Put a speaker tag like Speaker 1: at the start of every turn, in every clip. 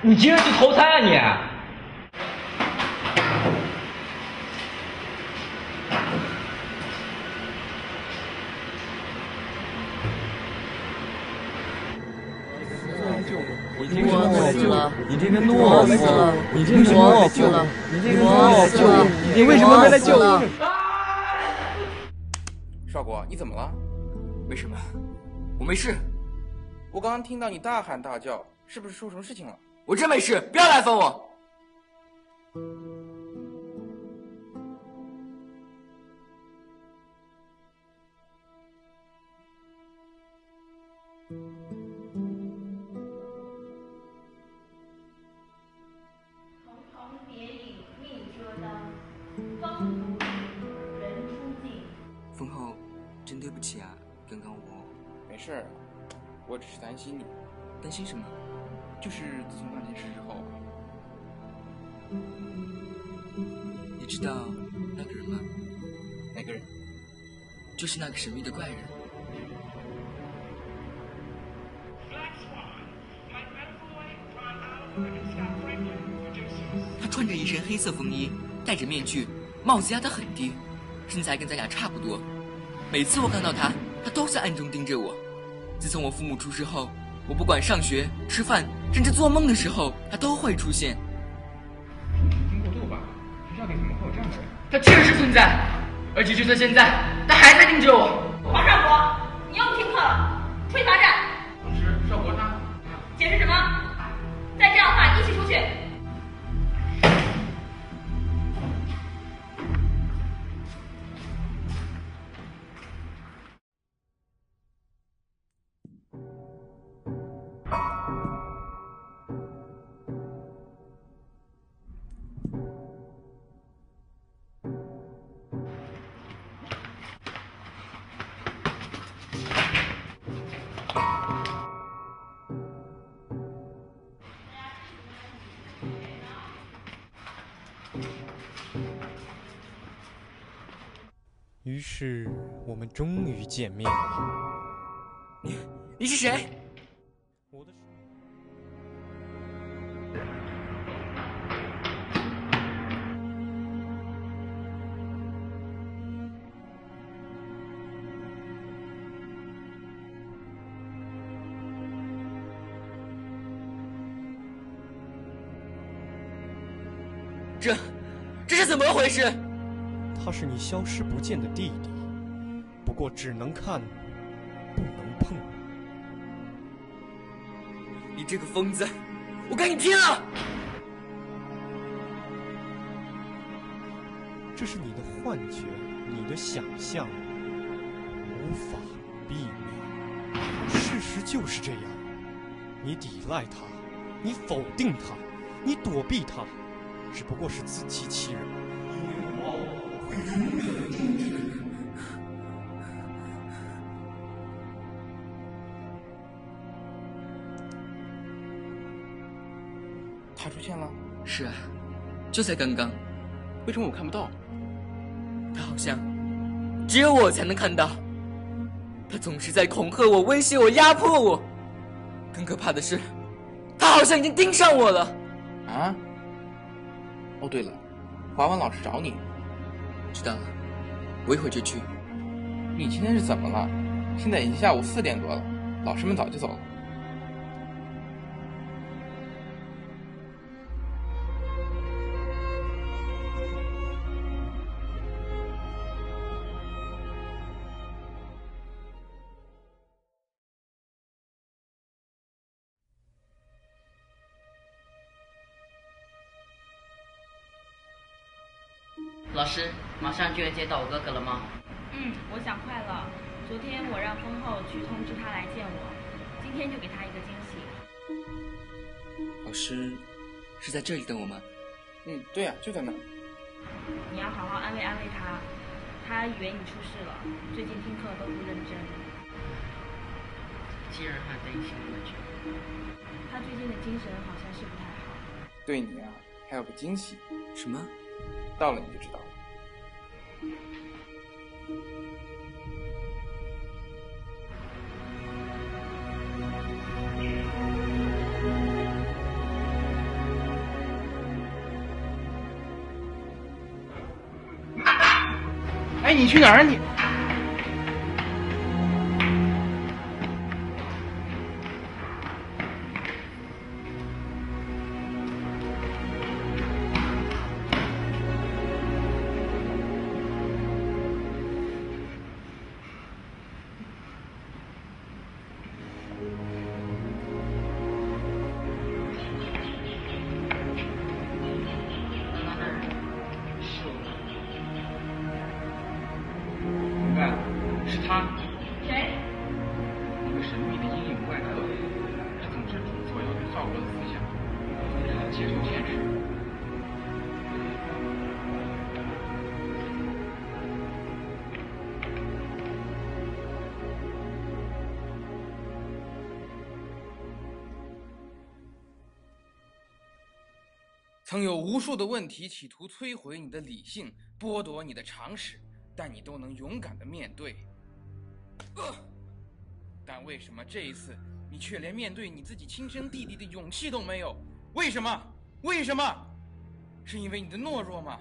Speaker 1: 你竟然去投胎啊你！
Speaker 2: 你这个懦夫！你这个懦夫！你这个懦夫！你为什么没来救我？
Speaker 3: 少国，你怎么了？
Speaker 4: 没什么，我没事。
Speaker 3: 我刚刚听到你大喊大叫，是不是出什么事情了？
Speaker 4: 我真没事，不要来烦我。
Speaker 5: 风
Speaker 4: 后，真对不起啊，刚刚我
Speaker 3: 没事儿，我只是担心你。
Speaker 4: 担心什么？
Speaker 3: 就是自从那件事之后，
Speaker 4: 你知道那个人吗？
Speaker 3: 哪个人？
Speaker 4: 就是那个神秘的怪人。他穿着一身黑色风衣，戴着面具，帽子压得很低，身材跟咱俩差不多。每次我看到他，他都在暗中盯着我。自从我父母出事后，我不管上学、吃饭，甚至做梦的时候，他都会出现。
Speaker 1: 已经过度吧？学校里怎么会有这样的人？他确实存在，而且就算现在，他还在盯着我。
Speaker 5: 王少国，你又不听课了，出去罚站。
Speaker 1: 老师，少国他……
Speaker 5: 解释什么？
Speaker 2: 是我们终于见面了。
Speaker 4: 你是谁？
Speaker 2: 我的
Speaker 4: 这，这是怎么回事？
Speaker 2: 他是你消失不见的弟弟，不过只能看，不能碰。
Speaker 4: 你这个疯子，我跟你拼了！
Speaker 2: 这是你的幻觉，你的想象，无法避免。事实就是这样，你抵赖他，你否定他，你躲避他，只不过是自欺欺人。
Speaker 3: 他出现了，
Speaker 4: 是啊，就在刚刚，
Speaker 3: 为什么我看不到？
Speaker 4: 他好像只有我才能看到。他总是在恐吓我、威胁我、压迫我。更可怕的是，他好像已经盯上我了。
Speaker 3: 啊？哦，对了，华文老师找你。
Speaker 4: 知道了，我一会儿就去。
Speaker 3: 你今天是怎么了？现在已经下午四点多了，老师们早就走了。
Speaker 6: 师，马上就要接到我哥哥了吗？
Speaker 5: 嗯，我想快了。昨天我让风后去通知他来见我，今天就给他一个惊喜。
Speaker 4: 老师是在这里等我吗？
Speaker 3: 嗯，对呀、就在那。
Speaker 5: 你要好好安慰安慰他，他以为你出事了，最近听课都不认真。
Speaker 6: 既然还得请我去，
Speaker 5: 他最近的精神好像是不太好。
Speaker 3: 对你啊，还有个惊喜，
Speaker 4: 什么？
Speaker 3: 到了你就知道了。哎你去哪儿啊你？曾有无数的问题企图摧毁你的理性，剥夺你的常识，但你都能勇敢的面对。呃但为什么这一次你却连面对你自己亲生弟弟的勇气都没有？为什么？为什么？是因为你的懦弱吗？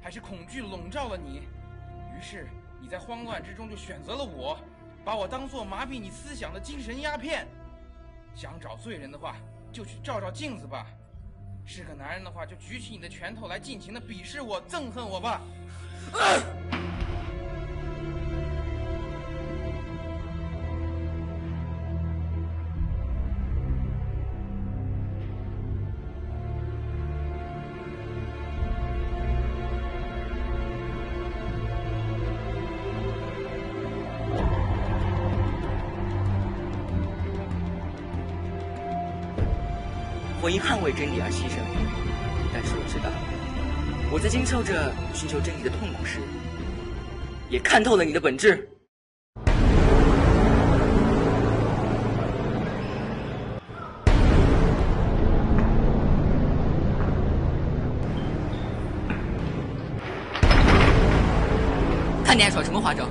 Speaker 3: 还是恐惧笼罩了你？于是你在慌乱之中就选择了我，把我当做麻痹你思想的精神鸦片。想找罪人的话，就去照照镜子吧。是个男人的话，就举起你的拳头来尽情的鄙视我、憎恨我吧。
Speaker 4: 我因捍卫真理而牺牲，但是我知道，我在经受着寻求真理的痛苦时，也看透了你的本质。看你还耍什么花招？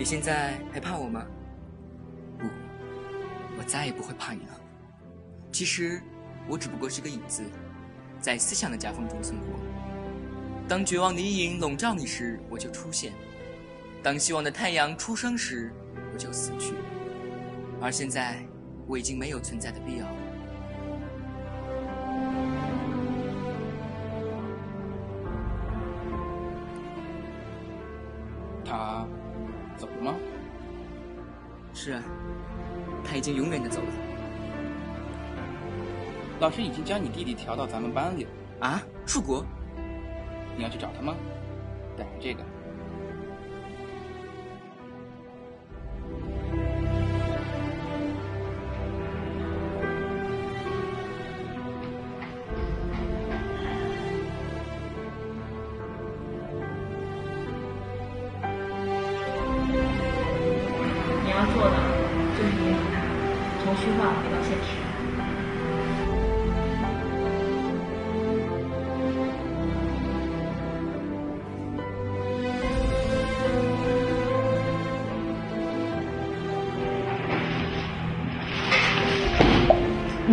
Speaker 4: 你现在还怕我吗？不，我再也不会怕你了。其实，我只不过是个影子，在思想的夹缝中存活。当绝望的阴影笼罩你时，我就出现；当希望的太阳出生时，我就死去。而现在，我已经没有存在的必要了。是啊，他已经永远的走了。
Speaker 3: 老师已经将你弟弟调到咱们班里了，
Speaker 4: 啊，出国？
Speaker 3: 你要去找他吗？带上这个。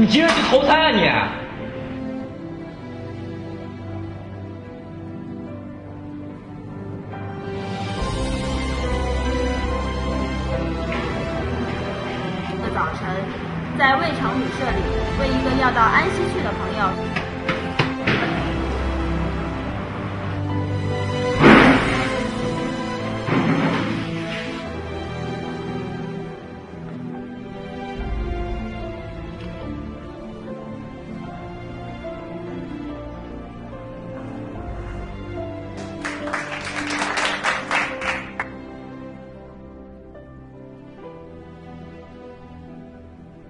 Speaker 1: 你竟然去投胎啊你！
Speaker 5: 的早晨，在魏城旅社里，为一个要到安溪去的朋友